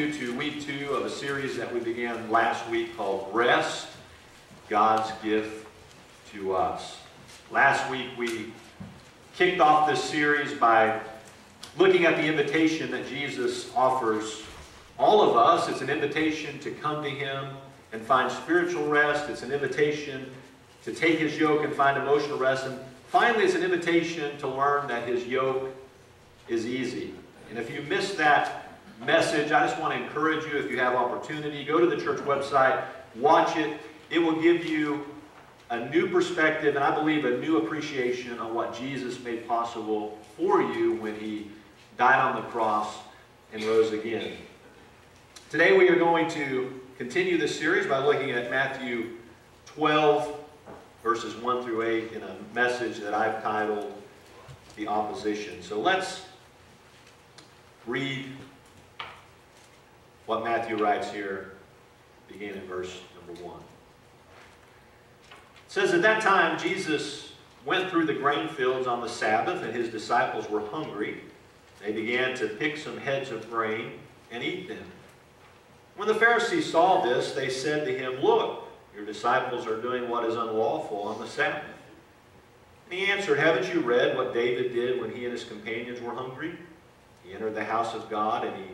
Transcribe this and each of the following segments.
you to week two of a series that we began last week called Rest, God's Gift to Us. Last week we kicked off this series by looking at the invitation that Jesus offers all of us. It's an invitation to come to Him and find spiritual rest. It's an invitation to take His yoke and find emotional rest. And finally, it's an invitation to learn that His yoke is easy. And if you missed that message. I just want to encourage you, if you have opportunity, go to the church website, watch it. It will give you a new perspective and I believe a new appreciation on what Jesus made possible for you when he died on the cross and rose again. Today we are going to continue this series by looking at Matthew 12, verses 1 through 8, in a message that I've titled The Opposition. So let's read what Matthew writes here, beginning in verse number 1. It says, At that time, Jesus went through the grain fields on the Sabbath, and his disciples were hungry. They began to pick some heads of grain and eat them. When the Pharisees saw this, they said to him, Look, your disciples are doing what is unlawful on the Sabbath. And he answered, Haven't you read what David did when he and his companions were hungry? He entered the house of God, and he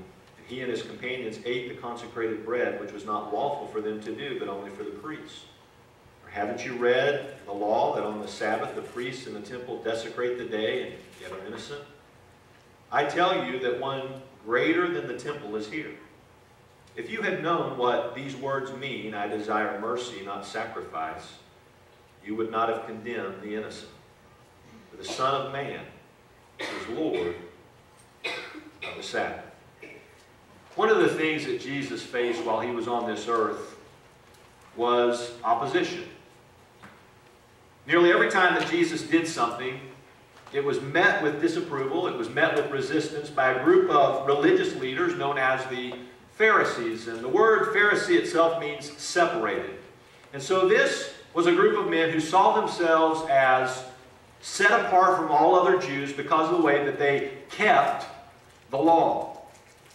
he and his companions ate the consecrated bread, which was not lawful for them to do, but only for the priests. Or haven't you read the law that on the Sabbath the priests in the temple desecrate the day and yet are innocent? I tell you that one greater than the temple is here. If you had known what these words mean, I desire mercy, not sacrifice, you would not have condemned the innocent. For the Son of Man is Lord of the Sabbath. One of the things that Jesus faced while he was on this earth was opposition. Nearly every time that Jesus did something, it was met with disapproval, it was met with resistance by a group of religious leaders known as the Pharisees. And the word Pharisee itself means separated. And so this was a group of men who saw themselves as set apart from all other Jews because of the way that they kept the law.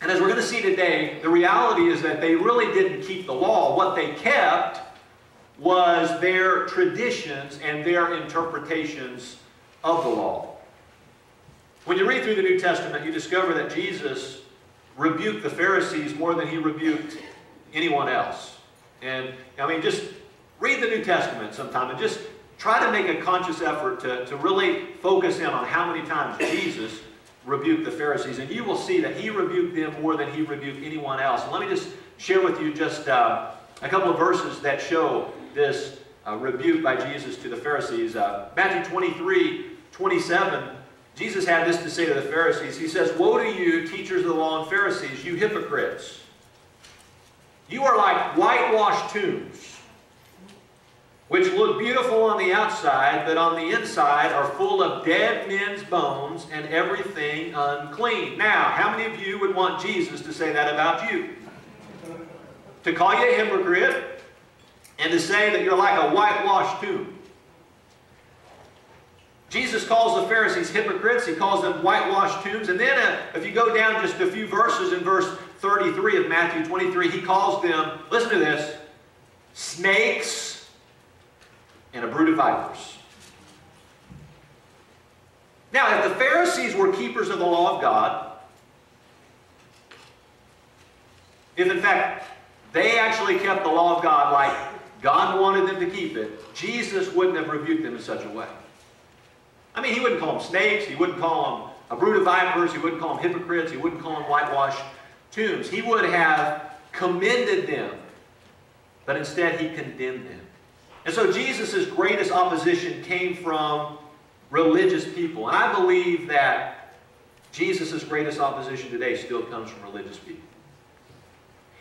And as we're going to see today, the reality is that they really didn't keep the law. What they kept was their traditions and their interpretations of the law. When you read through the New Testament, you discover that Jesus rebuked the Pharisees more than he rebuked anyone else. And, I mean, just read the New Testament sometime and just try to make a conscious effort to, to really focus in on how many times Jesus rebuked the Pharisees. And you will see that he rebuked them more than he rebuked anyone else. And let me just share with you just uh, a couple of verses that show this uh, rebuke by Jesus to the Pharisees. Uh, Matthew 23, 27, Jesus had this to say to the Pharisees. He says, Woe to you, teachers of the law and Pharisees, you hypocrites! You are like whitewashed tombs which look beautiful on the outside, but on the inside are full of dead men's bones and everything unclean. Now, how many of you would want Jesus to say that about you? To call you a hypocrite and to say that you're like a whitewashed tomb. Jesus calls the Pharisees hypocrites. He calls them whitewashed tombs. And then uh, if you go down just a few verses in verse 33 of Matthew 23, he calls them, listen to this, snakes and a brood of vipers. Now, if the Pharisees were keepers of the law of God, if in fact they actually kept the law of God like God wanted them to keep it, Jesus wouldn't have rebuked them in such a way. I mean, he wouldn't call them snakes, he wouldn't call them a brood of vipers, he wouldn't call them hypocrites, he wouldn't call them whitewashed tombs. He would have commended them, but instead he condemned them. And so Jesus' greatest opposition came from religious people. And I believe that Jesus' greatest opposition today still comes from religious people.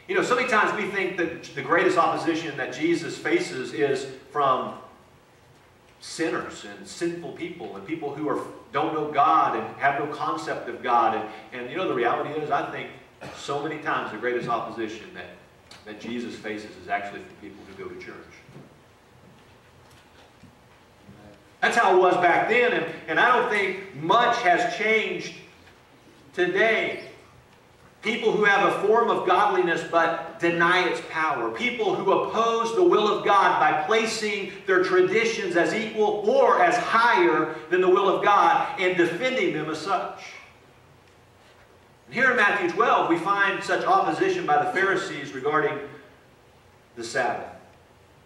You know, so many times we think that the greatest opposition that Jesus faces is from sinners and sinful people and people who are, don't know God and have no concept of God. And, and you know, the reality is, I think so many times the greatest opposition that, that Jesus faces is actually from people who go to church. That's how it was back then, and, and I don't think much has changed today. People who have a form of godliness but deny its power. People who oppose the will of God by placing their traditions as equal or as higher than the will of God and defending them as such. Here in Matthew 12, we find such opposition by the Pharisees regarding the Sabbath.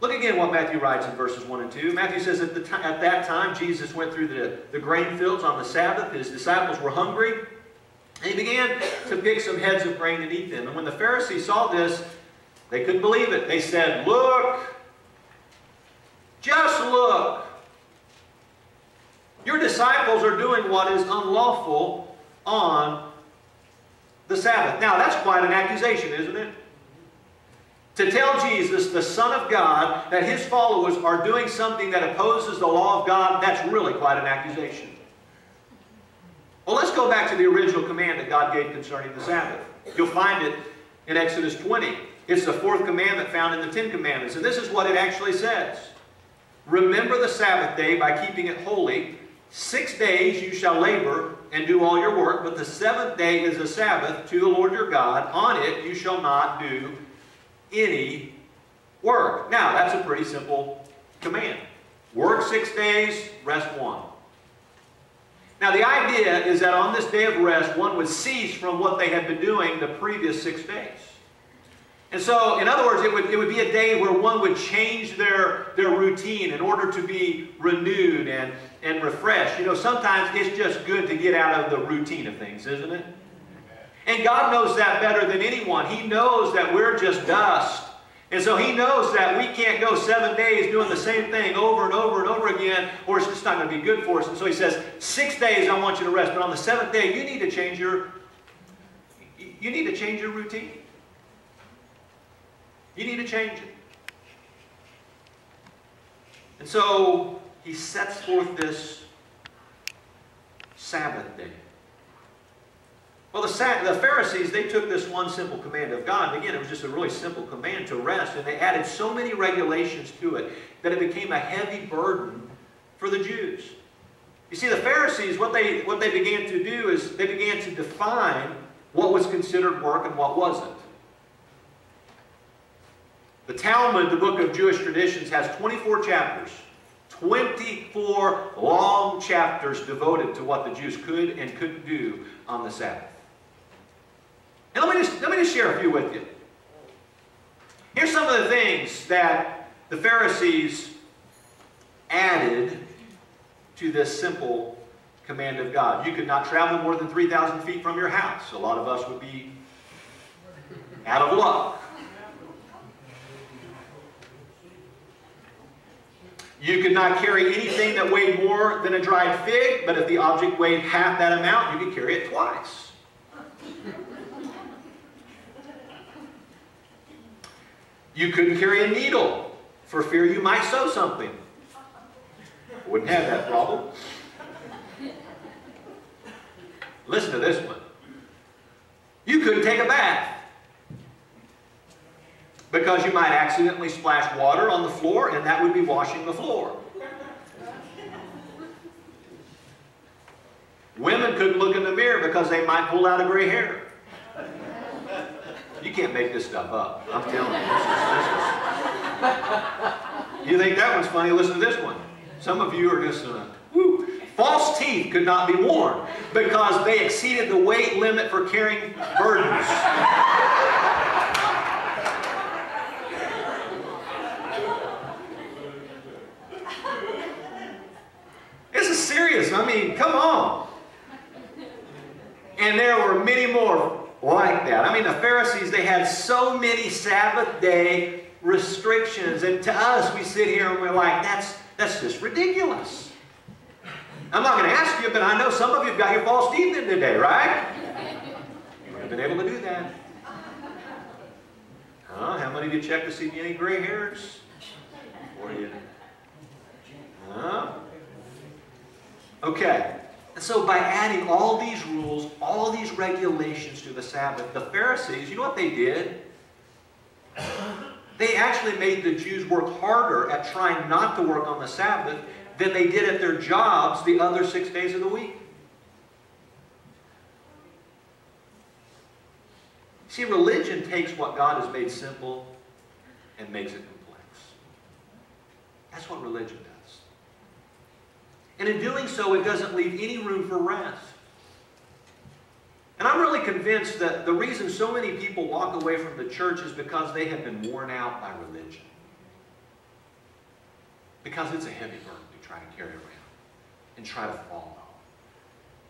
Look again what Matthew writes in verses 1 and 2. Matthew says, At, at that time, Jesus went through the, the grain fields on the Sabbath. His disciples were hungry. And he began to pick some heads of grain and eat them. And when the Pharisees saw this, they couldn't believe it. They said, Look, just look. Your disciples are doing what is unlawful on the Sabbath. Now, that's quite an accusation, isn't it? To tell Jesus, the Son of God, that his followers are doing something that opposes the law of God, that's really quite an accusation. Well, let's go back to the original command that God gave concerning the Sabbath. You'll find it in Exodus 20. It's the fourth commandment found in the Ten Commandments. And this is what it actually says. Remember the Sabbath day by keeping it holy. Six days you shall labor and do all your work, but the seventh day is a Sabbath to the Lord your God. On it you shall not do any work. Now, that's a pretty simple command. Work six days, rest one. Now, the idea is that on this day of rest, one would cease from what they had been doing the previous six days. And so, in other words, it would, it would be a day where one would change their, their routine in order to be renewed and, and refreshed. You know, sometimes it's just good to get out of the routine of things, isn't it? And God knows that better than anyone. He knows that we're just dust. And so he knows that we can't go seven days doing the same thing over and over and over again, or it's just not going to be good for us. And so he says, six days I want you to rest, but on the seventh day you need to change your you need to change your routine. You need to change it. And so he sets forth this Sabbath day. Well, the, Pharisees, they took this one simple command of God. And again, it was just a really simple command to rest. And they added so many regulations to it that it became a heavy burden for the Jews. You see, the Pharisees, what they, what they began to do is they began to define what was considered work and what wasn't. The Talmud, the book of Jewish traditions, has 24 chapters. 24 long chapters devoted to what the Jews could and couldn't do on the Sabbath. And let me just, let me just share a few with you. Here's some of the things that the Pharisees added to this simple command of God. You could not travel more than 3,000 feet from your house. A lot of us would be out of luck. You could not carry anything that weighed more than a dried fig, but if the object weighed half that amount, you could carry it twice. You couldn't carry a needle for fear you might sew something. Wouldn't have that problem. Listen to this one. You couldn't take a bath because you might accidentally splash water on the floor and that would be washing the floor. Women couldn't look in the mirror because they might pull out a gray hair. You can't make this stuff up. I'm telling you. This is, this is. You think that one's funny? Listen to this one. Some of you are just, uh, woo. False teeth could not be worn because they exceeded the weight limit for carrying burdens. This is serious. I mean, come on. And there were many more like that. I mean, the Pharisees, they had so many Sabbath day restrictions. And to us, we sit here and we're like, that's, that's just ridiculous. I'm not going to ask you, but I know some of you have got your false teeth in today, right? You would have been able to do that. Huh? How many of you checked to see if you had any gray hairs? For you. Huh? Okay. And so by adding all these rules, all these regulations to the Sabbath, the Pharisees, you know what they did? They actually made the Jews work harder at trying not to work on the Sabbath than they did at their jobs the other six days of the week. See, religion takes what God has made simple and makes it complex. That's what religion does. And in doing so, it doesn't leave any room for rest. And I'm really convinced that the reason so many people walk away from the church is because they have been worn out by religion. Because it's a heavy burden to try to carry around and try to follow.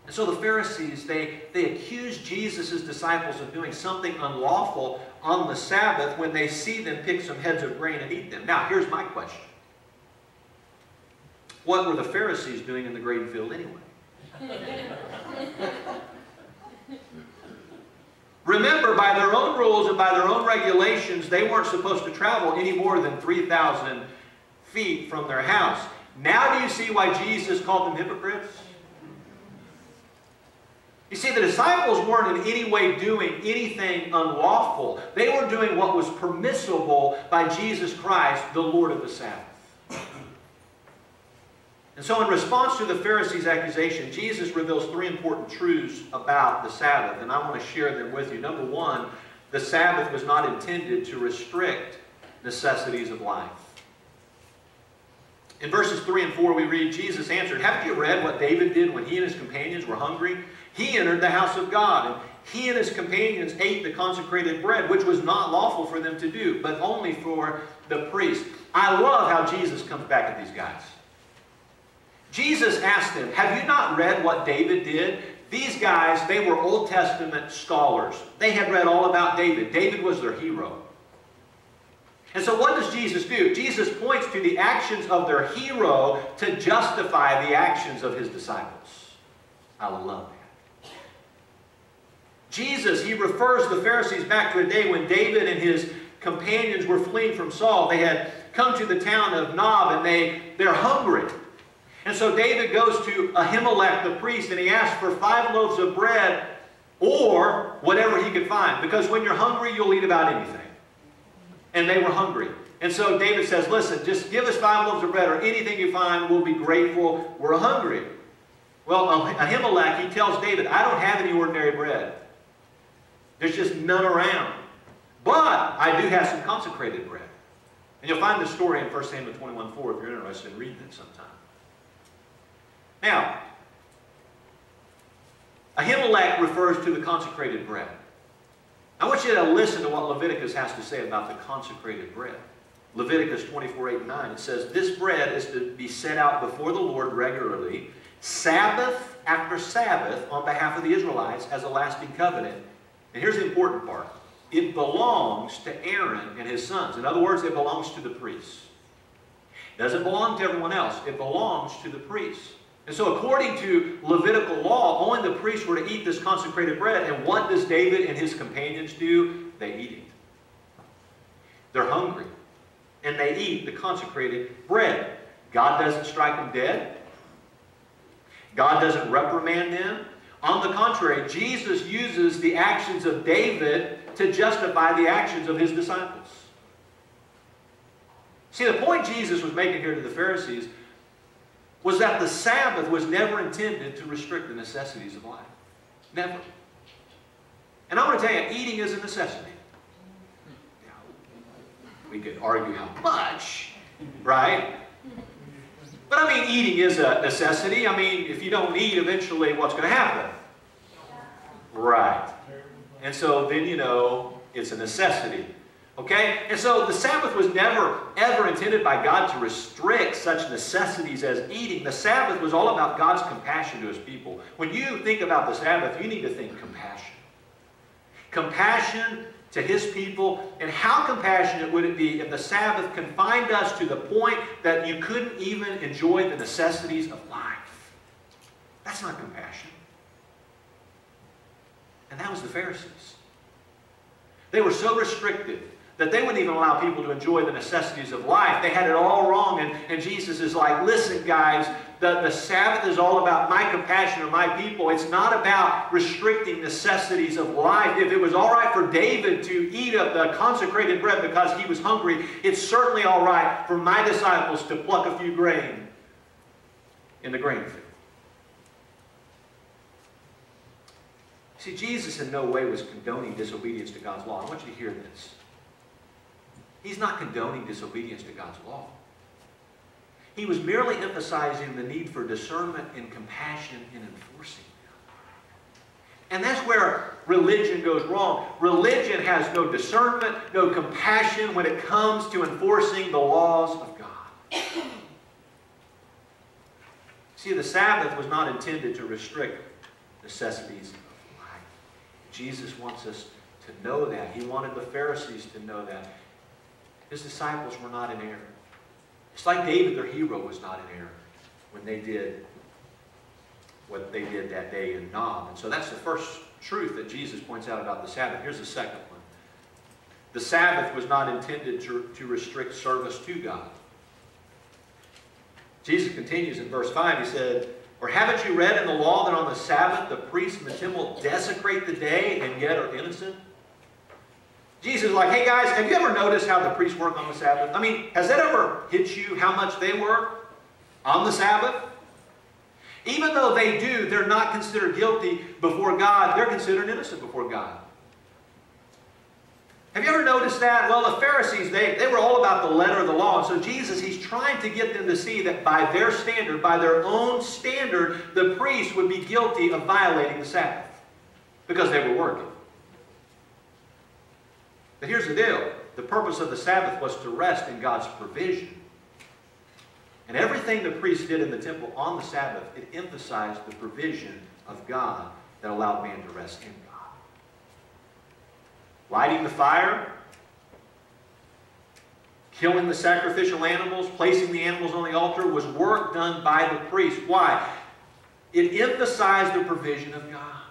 And so the Pharisees, they, they accuse Jesus' disciples of doing something unlawful on the Sabbath when they see them pick some heads of grain and eat them. Now, here's my question. What were the Pharisees doing in the grain field anyway? Remember, by their own rules and by their own regulations, they weren't supposed to travel any more than 3,000 feet from their house. Now do you see why Jesus called them hypocrites? You see, the disciples weren't in any way doing anything unlawful. They were doing what was permissible by Jesus Christ, the Lord of the Sabbath. And so in response to the Pharisees' accusation, Jesus reveals three important truths about the Sabbath, and I want to share them with you. Number one, the Sabbath was not intended to restrict necessities of life. In verses 3 and 4, we read, Jesus answered, Haven't you read what David did when he and his companions were hungry? He entered the house of God, and he and his companions ate the consecrated bread, which was not lawful for them to do, but only for the priest. I love how Jesus comes back at these guys. Jesus asked them, Have you not read what David did? These guys, they were Old Testament scholars. They had read all about David. David was their hero. And so what does Jesus do? Jesus points to the actions of their hero to justify the actions of his disciples. I love that. Jesus, he refers the Pharisees back to a day when David and his companions were fleeing from Saul. They had come to the town of Nob and they, they're hungry. And so David goes to Ahimelech the priest and he asks for five loaves of bread or whatever he could find. Because when you're hungry, you'll eat about anything. And they were hungry. And so David says, listen, just give us five loaves of bread or anything you find. We'll be grateful. We're hungry. Well, Ahimelech, he tells David, I don't have any ordinary bread. There's just none around. But I do have some consecrated bread. And you'll find the story in 1 Samuel 21.4 if you're interested in reading it sometime. Now, Ahimelech refers to the consecrated bread. I want you to listen to what Leviticus has to say about the consecrated bread. Leviticus 24, 8 and 9. It says, This bread is to be set out before the Lord regularly, Sabbath after Sabbath, on behalf of the Israelites as a lasting covenant. And here's the important part. It belongs to Aaron and his sons. In other words, it belongs to the priests. It doesn't belong to everyone else. It belongs to the priests. And so according to Levitical law, only the priests were to eat this consecrated bread. And what does David and his companions do? They eat it. They're hungry. And they eat the consecrated bread. God doesn't strike them dead. God doesn't reprimand them. On the contrary, Jesus uses the actions of David to justify the actions of his disciples. See, the point Jesus was making here to the Pharisees was that the Sabbath was never intended to restrict the necessities of life. Never. And I want to tell you, eating is a necessity. We could argue how much, right? But I mean, eating is a necessity. I mean, if you don't eat, eventually what's going to happen? Right. And so then you know it's a necessity. Okay? And so the Sabbath was never, ever intended by God to restrict such necessities as eating. The Sabbath was all about God's compassion to his people. When you think about the Sabbath, you need to think compassion. Compassion to his people. And how compassionate would it be if the Sabbath confined us to the point that you couldn't even enjoy the necessities of life? That's not compassion. And that was the Pharisees. They were so restricted that they wouldn't even allow people to enjoy the necessities of life. They had it all wrong. And, and Jesus is like, listen, guys, the, the Sabbath is all about my compassion of my people. It's not about restricting necessities of life. If it was all right for David to eat of the consecrated bread because he was hungry, it's certainly all right for my disciples to pluck a few grain in the grain field. See, Jesus in no way was condoning disobedience to God's law. I want you to hear this. He's not condoning disobedience to God's law. He was merely emphasizing the need for discernment and compassion in enforcing and that's where religion goes wrong. Religion has no discernment, no compassion when it comes to enforcing the laws of God. See, the Sabbath was not intended to restrict necessities of life. Jesus wants us to know that. He wanted the Pharisees to know that. His disciples were not in error. It's like David, their hero, was not in error when they did what they did that day in Nob. And so that's the first truth that Jesus points out about the Sabbath. Here's the second one. The Sabbath was not intended to, to restrict service to God. Jesus continues in verse 5. He said, Or haven't you read in the law that on the Sabbath the priests in the temple desecrate the day and yet are innocent? Jesus is like, hey guys, have you ever noticed how the priests work on the Sabbath? I mean, has that ever hit you how much they work on the Sabbath? Even though they do, they're not considered guilty before God. They're considered innocent before God. Have you ever noticed that? Well, the Pharisees, they, they were all about the letter of the law. And so Jesus, he's trying to get them to see that by their standard, by their own standard, the priests would be guilty of violating the Sabbath because they were working. But here's the deal. The purpose of the Sabbath was to rest in God's provision. And everything the priests did in the temple on the Sabbath, it emphasized the provision of God that allowed man to rest in God. Lighting the fire, killing the sacrificial animals, placing the animals on the altar was work done by the priest. Why? It emphasized the provision of God.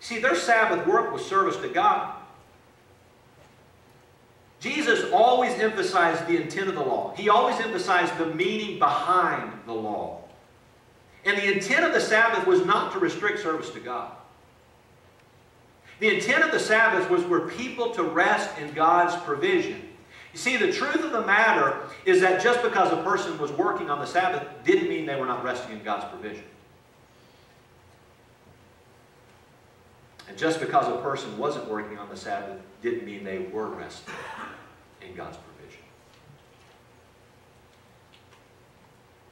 See, their Sabbath work was service to God. Jesus always emphasized the intent of the law. He always emphasized the meaning behind the law. And the intent of the Sabbath was not to restrict service to God. The intent of the Sabbath was for people to rest in God's provision. You see, the truth of the matter is that just because a person was working on the Sabbath didn't mean they were not resting in God's provision. And just because a person wasn't working on the Sabbath didn't mean they were resting in God's provision.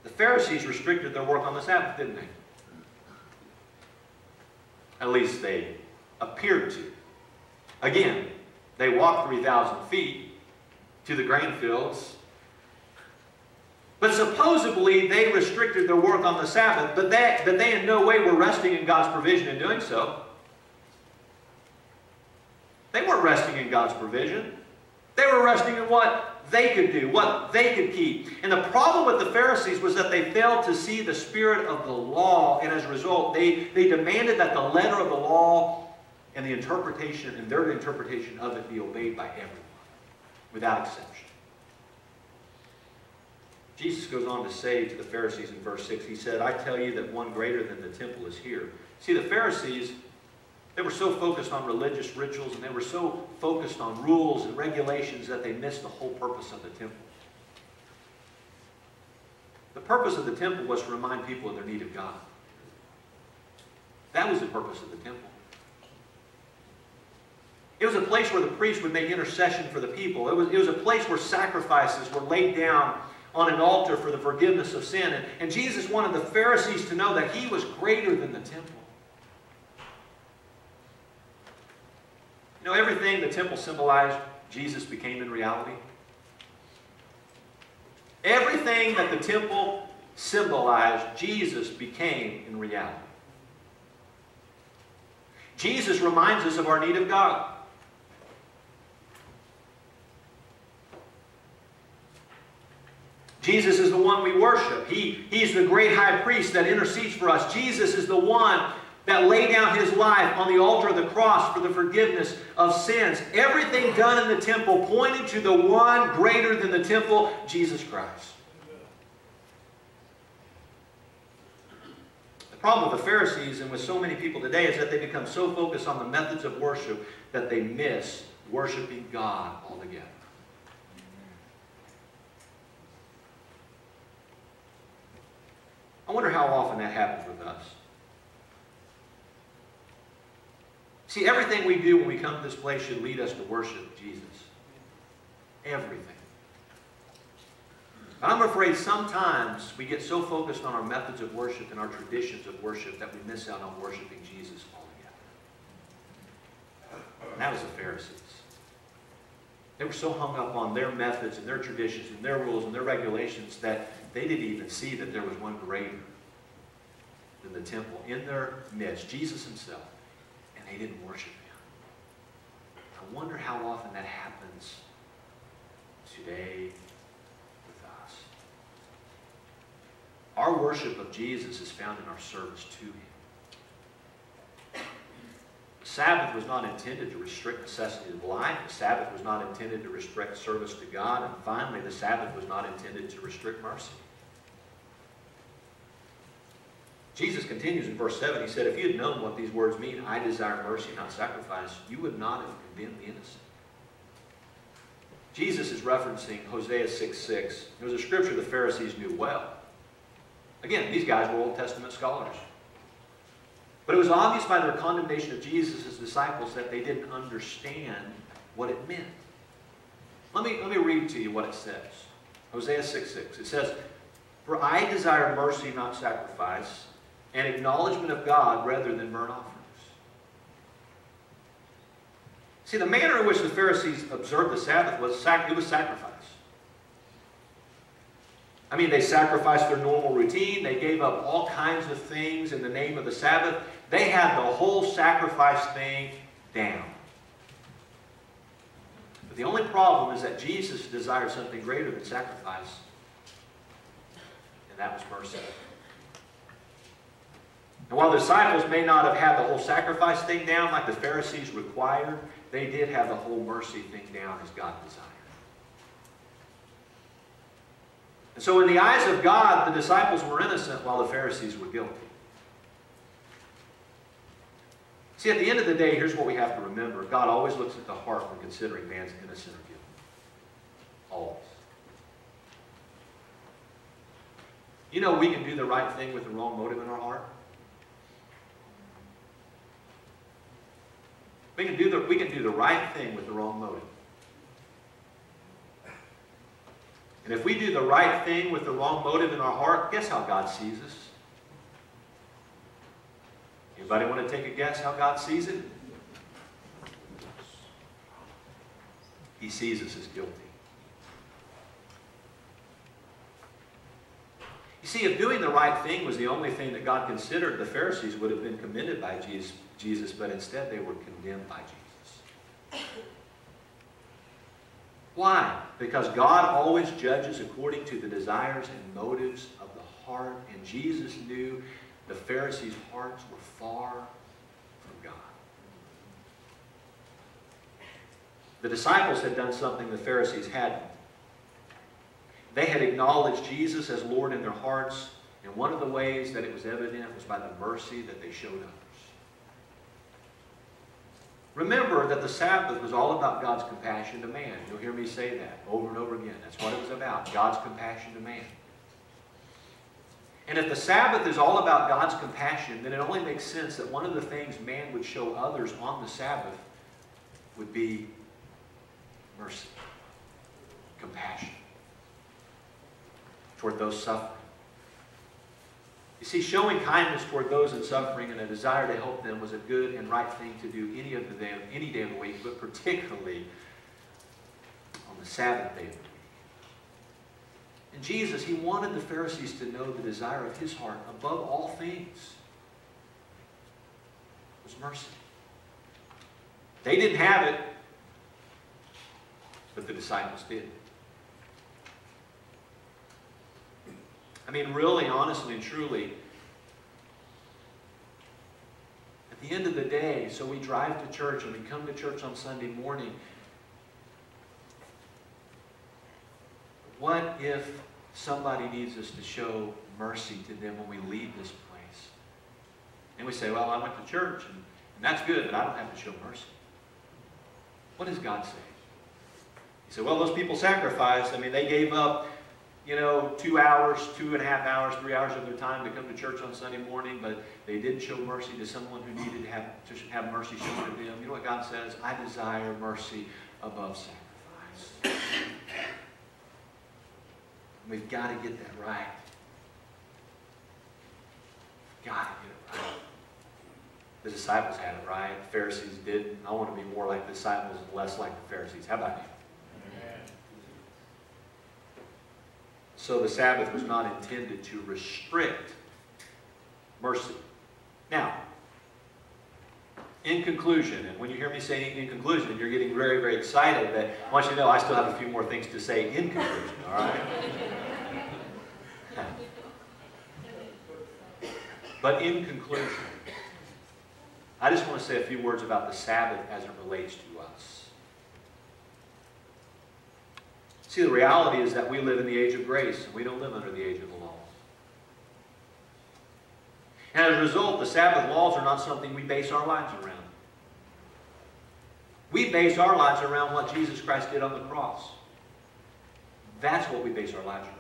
The Pharisees restricted their work on the Sabbath, didn't they? At least they appeared to. Again, they walked 3,000 feet to the grain fields. But supposedly they restricted their work on the Sabbath, but they, but they in no way were resting in God's provision in doing so. They weren't resting in God's provision. They were resting in what they could do, what they could keep. And the problem with the Pharisees was that they failed to see the spirit of the law, and as a result, they, they demanded that the letter of the law and the interpretation, and their interpretation of it be obeyed by everyone, without exception. Jesus goes on to say to the Pharisees in verse 6, he said, I tell you that one greater than the temple is here. See, the Pharisees they were so focused on religious rituals and they were so focused on rules and regulations that they missed the whole purpose of the temple. The purpose of the temple was to remind people of their need of God. That was the purpose of the temple. It was a place where the priest would make intercession for the people. It was, it was a place where sacrifices were laid down on an altar for the forgiveness of sin. And, and Jesus wanted the Pharisees to know that he was greater than the temple. You know, everything the temple symbolized, Jesus became in reality. Everything that the temple symbolized, Jesus became in reality. Jesus reminds us of our need of God. Jesus is the one we worship. He, he's the great high priest that intercedes for us. Jesus is the one that laid down his life on the altar of the cross for the forgiveness of sins. Everything done in the temple pointed to the one greater than the temple, Jesus Christ. The problem with the Pharisees and with so many people today is that they become so focused on the methods of worship that they miss worshiping God altogether. I wonder how often that happens with us. See, everything we do when we come to this place should lead us to worship Jesus. Everything. But I'm afraid sometimes we get so focused on our methods of worship and our traditions of worship that we miss out on worshiping Jesus altogether. And that was the Pharisees. They were so hung up on their methods and their traditions and their rules and their regulations that they didn't even see that there was one greater than the temple in their midst, Jesus himself, they didn't worship him. I wonder how often that happens today with us. Our worship of Jesus is found in our service to him. Sabbath was not intended to restrict necessity of life. The Sabbath was not intended to restrict service to God. And finally, the Sabbath was not intended to restrict mercy. Jesus continues in verse 7. He said, If you had known what these words mean, I desire mercy, not sacrifice, you would not have condemned the innocent. Jesus is referencing Hosea 6 6. It was a scripture the Pharisees knew well. Again, these guys were Old Testament scholars. But it was obvious by their condemnation of Jesus' disciples that they didn't understand what it meant. Let me, let me read to you what it says. Hosea 6 6. It says, For I desire mercy, not sacrifice, and acknowledgement of God rather than burnt offerings. See, the manner in which the Pharisees observed the Sabbath was it was sacrifice. I mean, they sacrificed their normal routine. They gave up all kinds of things in the name of the Sabbath. They had the whole sacrifice thing down. But the only problem is that Jesus desired something greater than sacrifice, and that was mercy. And while the disciples may not have had the whole sacrifice thing down like the Pharisees required, they did have the whole mercy thing down as God desired. And so in the eyes of God, the disciples were innocent while the Pharisees were guilty. See, at the end of the day, here's what we have to remember. God always looks at the heart when considering man's innocent or guilty. Always. You know, we can do the right thing with the wrong motive in our heart. We can do the, we can do the right thing with the wrong motive. And if we do the right thing with the wrong motive in our heart, guess how God sees us? Anybody want to take a guess how God sees it? He sees us as guilty. You see, if doing the right thing was the only thing that God considered, the Pharisees would have been commended by Jesus, but instead they were condemned by Jesus. Why? Because God always judges according to the desires and motives of the heart, and Jesus knew the Pharisees' hearts were far from God. The disciples had done something the Pharisees hadn't. They had acknowledged Jesus as Lord in their hearts, and one of the ways that it was evident was by the mercy that they showed others. Remember that the Sabbath was all about God's compassion to man. You'll hear me say that over and over again. That's what it was about, God's compassion to man. And if the Sabbath is all about God's compassion, then it only makes sense that one of the things man would show others on the Sabbath would be mercy, compassion toward those suffering. You see, showing kindness toward those in suffering and a desire to help them was a good and right thing to do any of the day, any day of the week, but particularly on the Sabbath day of the week. And Jesus, he wanted the Pharisees to know the desire of his heart above all things was mercy. They didn't have it, but the disciples did. I mean, really, honestly, and truly, at the end of the day, so we drive to church and we come to church on Sunday morning. What if somebody needs us to show mercy to them when we leave this place? And we say, well, I went to church, and, and that's good, but I don't have to show mercy. What does God say? He said, well, those people sacrificed. I mean, they gave up you know, two hours, two and a half hours, three hours of their time to come to church on Sunday morning, but they didn't show mercy to someone who needed to have, to have mercy shown to them. You know what God says? I desire mercy above sacrifice. We've got to get that right. Got to get it right. The disciples had it right. The Pharisees didn't. I want to be more like the disciples and less like the Pharisees. How about you? So the Sabbath was not intended to restrict mercy. Now, in conclusion, and when you hear me saying in conclusion, you're getting very, very excited, but I want you to know I still have a few more things to say in conclusion, all right? but in conclusion, I just want to say a few words about the Sabbath as it relates to us. See, the reality is that we live in the age of grace, and we don't live under the age of the law. And as a result, the Sabbath laws are not something we base our lives around. We base our lives around what Jesus Christ did on the cross. That's what we base our lives around.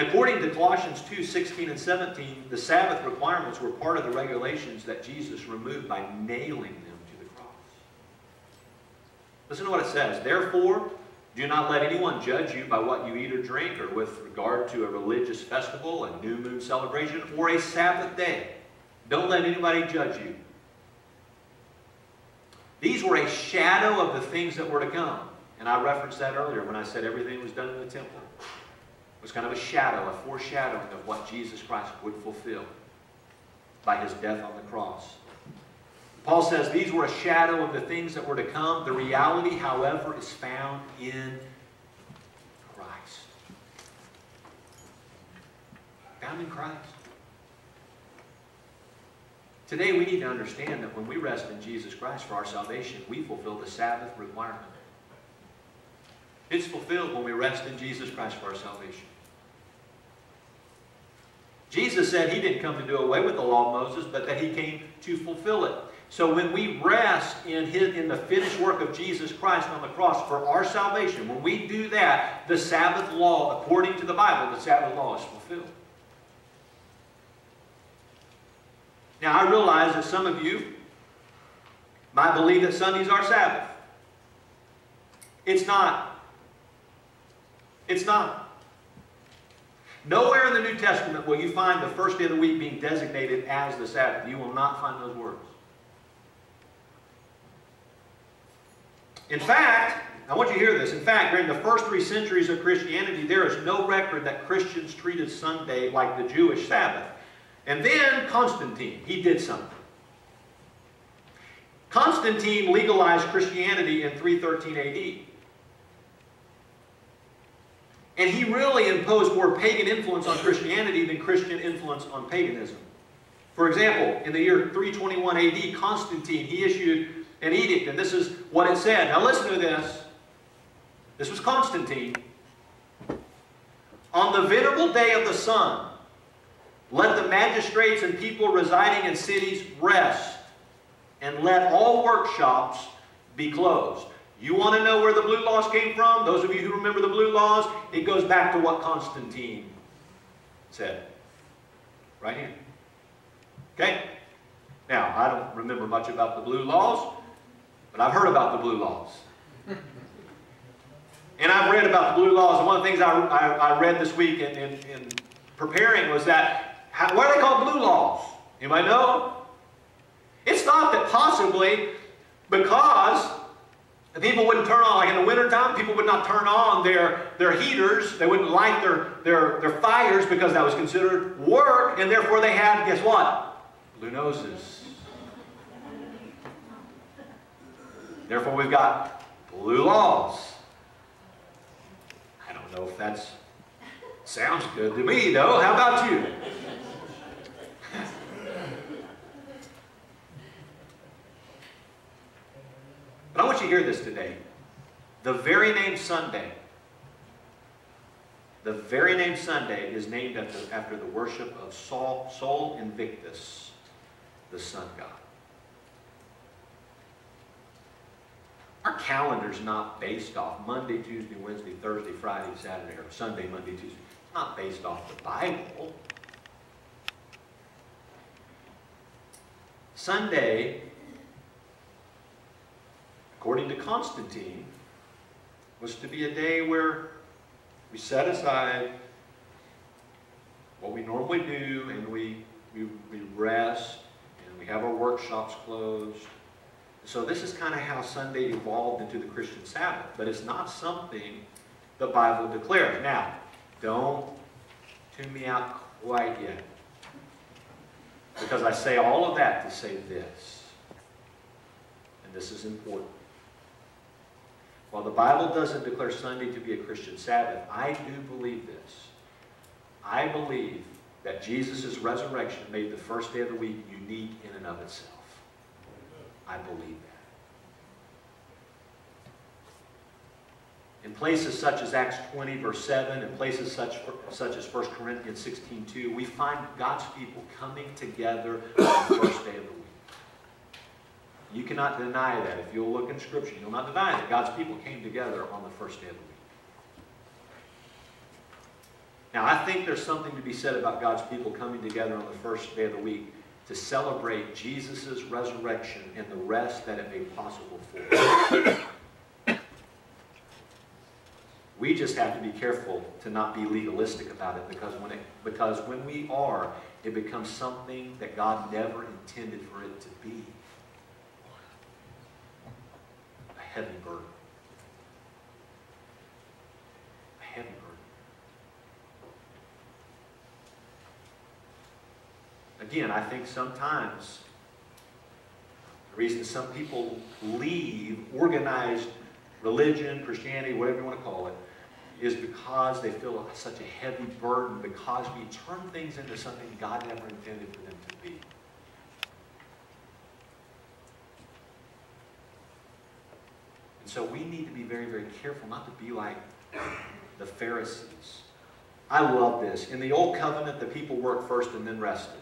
And according to Colossians 2, 16 and 17, the Sabbath requirements were part of the regulations that Jesus removed by nailing them. Listen to what it says. Therefore, do not let anyone judge you by what you eat or drink, or with regard to a religious festival, a new moon celebration, or a Sabbath day. Don't let anybody judge you. These were a shadow of the things that were to come. And I referenced that earlier when I said everything was done in the temple was kind of a shadow, a foreshadowing of what Jesus Christ would fulfill by his death on the cross. Paul says these were a shadow of the things that were to come. The reality, however, is found in Christ. Found in Christ. Today we need to understand that when we rest in Jesus Christ for our salvation, we fulfill the Sabbath requirement. It's fulfilled when we rest in Jesus Christ for our salvation. Jesus said he didn't come to do away with the law of Moses, but that he came to fulfill it. So when we rest in, his, in the finished work of Jesus Christ on the cross for our salvation, when we do that, the Sabbath law, according to the Bible, the Sabbath law is fulfilled. Now I realize that some of you might believe that Sunday's our Sabbath. It's not. It's not. Nowhere in the New Testament will you find the first day of the week being designated as the Sabbath. You will not find those words. In fact, I want you to hear this. In fact, during the first three centuries of Christianity, there is no record that Christians treated Sunday like the Jewish Sabbath. And then Constantine, he did something. Constantine legalized Christianity in 313 AD. And he really imposed more pagan influence on Christianity than Christian influence on paganism. For example, in the year 321 AD, Constantine, he issued an edict, and this is what it said. Now listen to this. This was Constantine. On the venerable day of the sun, let the magistrates and people residing in cities rest, and let all workshops be closed. You want to know where the blue laws came from? Those of you who remember the blue laws, it goes back to what Constantine said. Right here. Okay? Now, I don't remember much about the blue laws, but I've heard about the blue laws. and I've read about the blue laws, and one of the things I, I, I read this week in, in, in preparing was that, how, why are they called blue laws? Anybody know? It's not that possibly because the people wouldn't turn on, like in the wintertime, people would not turn on their, their heaters. They wouldn't light their, their, their fires because that was considered work, and therefore they had, guess what? Blue noses. Therefore we've got blue laws. I don't know if that sounds good to me, though. How about you? But I want you to hear this today. The very name Sunday, the very name Sunday is named after, after the worship of Sol, Sol Invictus, the sun god. Our calendar's not based off Monday, Tuesday, Wednesday, Thursday, Friday, Saturday, or Sunday, Monday, Tuesday. It's not based off the Bible. Sunday, according to Constantine, was to be a day where we set aside what we normally do and we, we, we rest and we have our workshops closed. So this is kind of how Sunday evolved into the Christian Sabbath, but it's not something the Bible declares. Now, don't tune me out quite yet. Because I say all of that to say this. And this is important. While the Bible doesn't declare Sunday to be a Christian Sabbath, I do believe this. I believe that Jesus' resurrection made the first day of the week unique in and of itself. I believe that. In places such as Acts 20, verse 7, in places such, such as 1 Corinthians 16, 2, we find God's people coming together on the first day of the week. You cannot deny that. If you'll look in Scripture, you'll not deny that God's people came together on the first day of the week. Now, I think there's something to be said about God's people coming together on the first day of the week to celebrate Jesus' resurrection and the rest that it made possible for us. We just have to be careful to not be legalistic about it because when, it, because when we are, it becomes something that God never intended for it to be. A heavy burden. A heavy burden. Again, I think sometimes the reason some people leave organized religion, Christianity, whatever you want to call it, is because they feel such a heavy burden because we turn things into something God never intended for them to be. And so we need to be very, very careful not to be like the Pharisees. I love this. In the Old Covenant, the people worked first and then rested.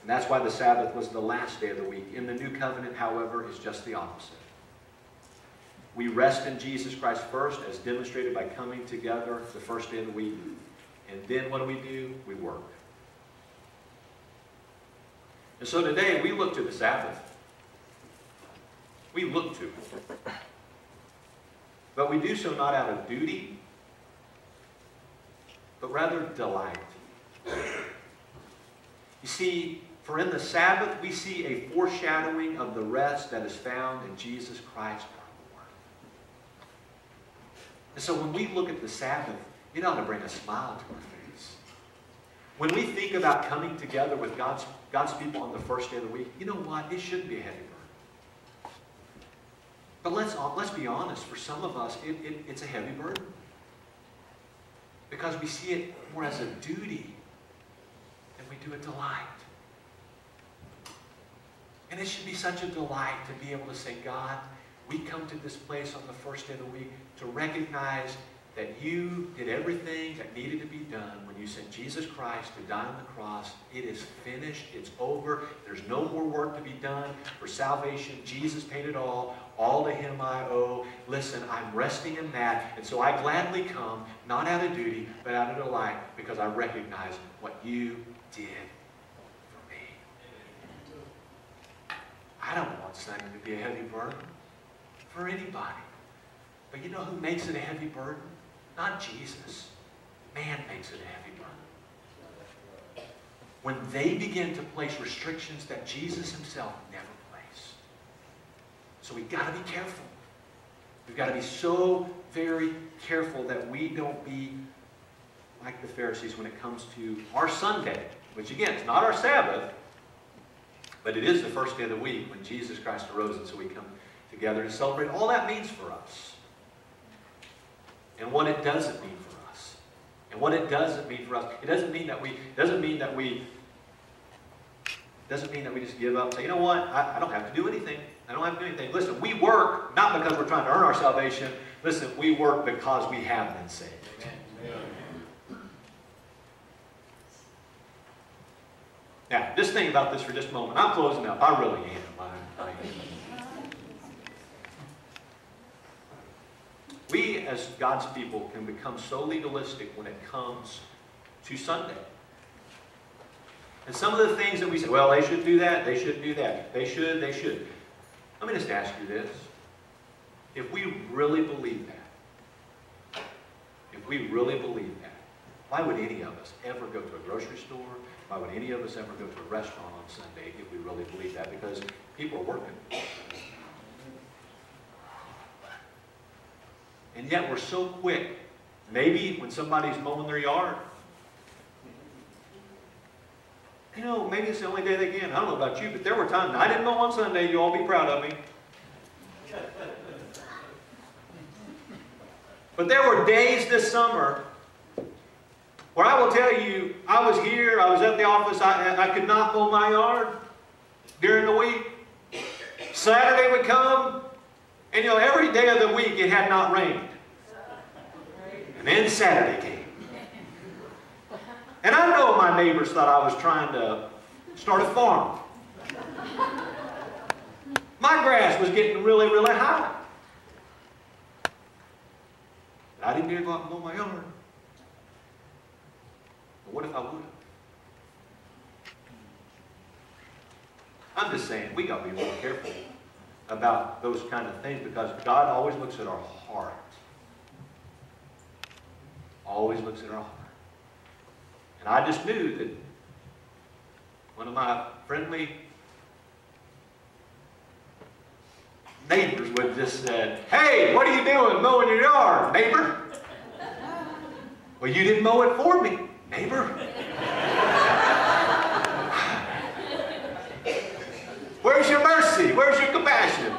And that's why the Sabbath was the last day of the week. In the New Covenant, however, is just the opposite. We rest in Jesus Christ first, as demonstrated by coming together the first day of the week. And then what do we do? We work. And so today we look to the Sabbath. We look to it. But we do so not out of duty, but rather delight. You see, for in the Sabbath we see a foreshadowing of the rest that is found in Jesus Christ our Lord. And so when we look at the Sabbath, it ought to bring a smile to our face. When we think about coming together with God's, God's people on the first day of the week, you know what? It shouldn't be a heavy burden. But let's, uh, let's be honest, for some of us, it, it, it's a heavy burden. Because we see it more as a duty than we do a delight. And it should be such a delight to be able to say, God, we come to this place on the first day of the week to recognize that you did everything that needed to be done when you sent Jesus Christ to die on the cross. It is finished. It's over. There's no more work to be done for salvation. Jesus paid it all. All to him I owe. Listen, I'm resting in that. And so I gladly come, not out of duty, but out of delight, because I recognize what you did I don't want Sunday to be a heavy burden for anybody. But you know who makes it a heavy burden? Not Jesus. Man makes it a heavy burden. When they begin to place restrictions that Jesus himself never placed. So we've got to be careful. We've got to be so very careful that we don't be like the Pharisees when it comes to our Sunday, which again is not our Sabbath, but it is the first day of the week when Jesus Christ arose, and so we come together to celebrate all that means for us. And what it doesn't mean for us. And what it doesn't mean for us. It doesn't mean that we, doesn't mean that we, doesn't mean that we just give up and say, you know what, I, I don't have to do anything. I don't have to do anything. Listen, we work not because we're trying to earn our salvation. Listen, we work because we have been saved. Amen. Now, just think about this for just a moment. I'm closing up. I really am. I, I am. We, as God's people, can become so legalistic when it comes to Sunday. And some of the things that we say, well, they should do that, they should do that, they should, they should. Let me just ask you this. If we really believe that, if we really believe that, why would any of us ever go to a grocery store? Why would any of us ever go to a restaurant on Sunday if we really believe that? Because people are working. And yet we're so quick. Maybe when somebody's mowing their yard, you know, maybe it's the only day they can. I don't know about you, but there were times I didn't mow on Sunday. You all be proud of me. But there were days this summer where I will tell you, I was here, I was at the office, I, I could not mow my yard during the week. Saturday would come, and you know, every day of the week it had not rained. And then Saturday came. And I know my neighbors thought I was trying to start a farm. My grass was getting really, really high. I didn't dare go out and mow my yard. I'm just saying, we got to be more careful about those kind of things because God always looks at our heart. Always looks at our heart. And I just knew that one of my friendly neighbors would just said, Hey, what are you doing mowing your yard, neighbor? well, you didn't mow it for me, neighbor. Where's your mercy? Where's your compassion?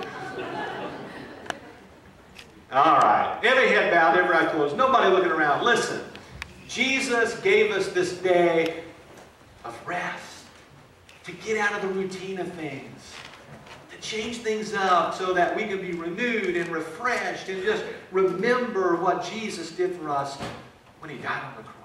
All right. Every head bowed, every eye closed. Nobody looking around. Listen. Jesus gave us this day of rest to get out of the routine of things, to change things up so that we can be renewed and refreshed and just remember what Jesus did for us when he died on the cross.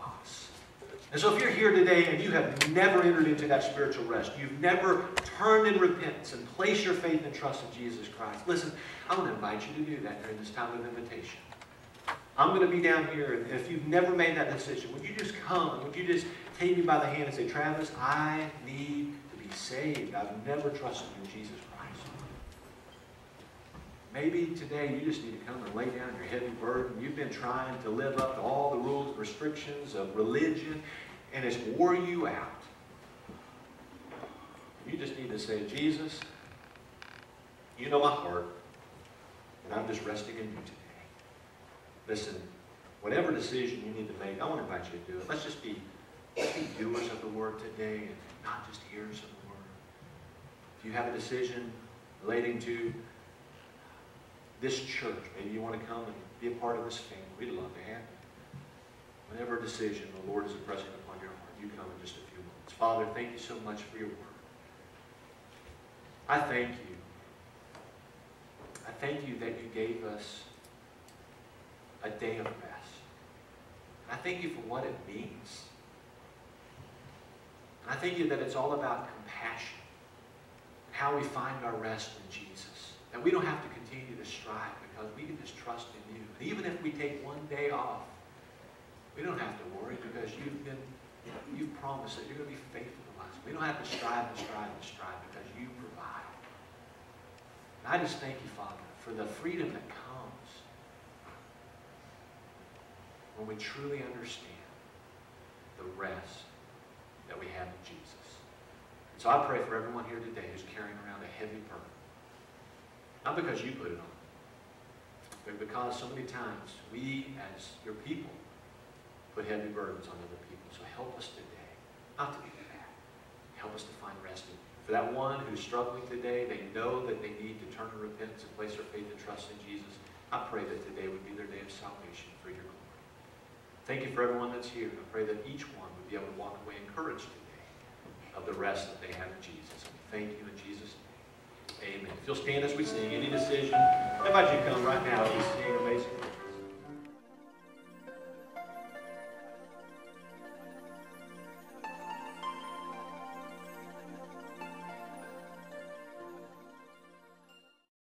And so if you're here today and you have never entered into that spiritual rest, you've never turned in repentance and placed your faith and trust in Jesus Christ, listen, I want to invite you to do that during this time of invitation. I'm going to be down here, and if you've never made that decision, would you just come? Would you just take me by the hand and say, Travis, I need to be saved. I've never trusted in Jesus Christ. Maybe today you just need to come and lay down your heavy burden. You've been trying to live up to all the rules and restrictions of religion, and it's wore you out. You just need to say, Jesus, you know my heart, and I'm just resting in you today. Listen, whatever decision you need to make, I want to invite you to do it. Let's just be, let's be doers of the word today and not just hearers of the word. If you have a decision relating to this church, maybe you want to come and be a part of this family, we'd love to have you. Whatever decision the Lord is impressing upon you come in just a few moments. Father, thank you so much for your word. I thank you. I thank you that you gave us a day of rest. I thank you for what it means. And I thank you that it's all about compassion, how we find our rest in Jesus. That we don't have to continue to strive because we can just trust in you. And even if we take one day off, we don't have to worry because you've been, you've promised that you're going to be faithful to us. We don't have to strive and strive and strive because you provide. And I just thank you, Father, for the freedom that comes when we truly understand the rest that we have in Jesus. And so I pray for everyone here today who's carrying around a heavy burden. Not because you put it on, but because so many times we, as your people, put heavy burdens on other people. So help us today not to be that. Help us to find rest. For that one who's struggling today, they know that they need to turn to repentance and place their faith and trust in Jesus. I pray that today would be their day of salvation for your glory. Thank you for everyone that's here. I pray that each one would be able to walk away encouraged today of the rest that they have in Jesus. And we thank you in Jesus' name. Amen. If you'll stand as we sing, any decision, I invite you to come right now.